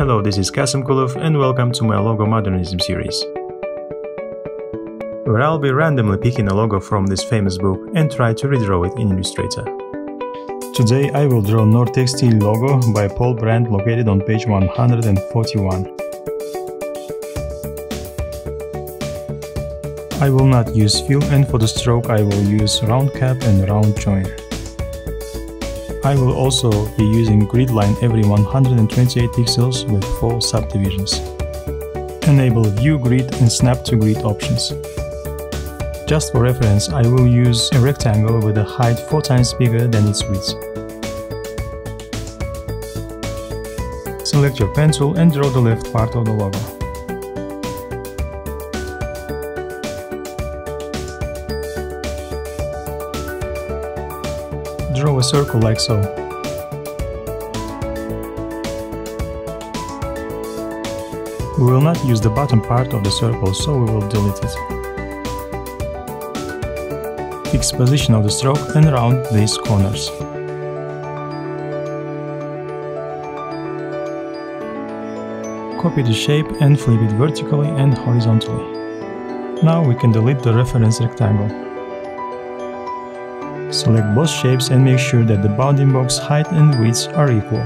Hello, this is Kassymkulov and welcome to my logo modernism series. Where I'll be randomly picking a logo from this famous book and try to redraw it in Illustrator. Today I will draw Nortextil logo by Paul Brand located on page 141. I will not use fill and for the stroke I will use round cap and round joiner. I will also be using grid line every 128 pixels with 4 subdivisions. Enable view grid and snap to grid options. Just for reference, I will use a rectangle with a height 4 times bigger than its width. Select your pencil and draw the left part of the logo. Draw a circle like so. We will not use the bottom part of the circle, so we will delete it. Fix position of the stroke and round these corners. Copy the shape and flip it vertically and horizontally. Now we can delete the reference rectangle. Select both shapes and make sure that the bounding box height and width are equal.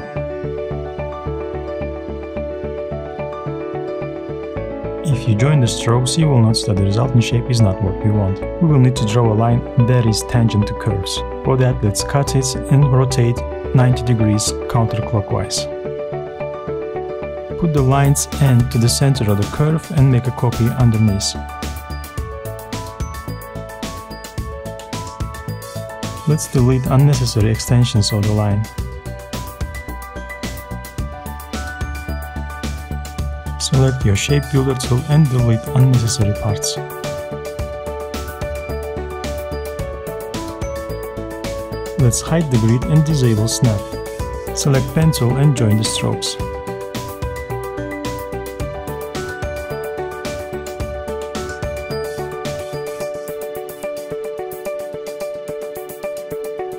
If you join the strokes, you will notice that the resulting shape is not what we want. We will need to draw a line that is tangent to curves. For that, let's cut it and rotate 90 degrees counterclockwise. Put the line's end to the center of the curve and make a copy underneath. Let's delete unnecessary extensions of the line. Select your shape builder tool and delete unnecessary parts. Let's hide the grid and disable snap. Select pen tool and join the strokes.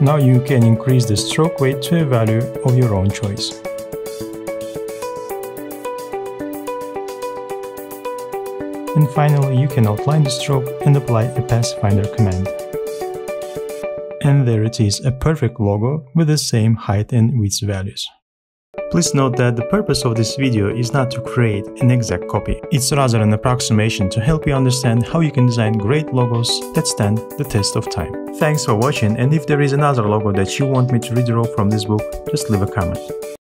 Now you can increase the stroke weight to a value of your own choice. And finally, you can outline the stroke and apply a pathfinder command. And there it is, a perfect logo with the same height and width values. Please note that the purpose of this video is not to create an exact copy. It's rather an approximation to help you understand how you can design great logos that stand the test of time. Thanks for watching and if there is another logo that you want me to redraw from this book, just leave a comment.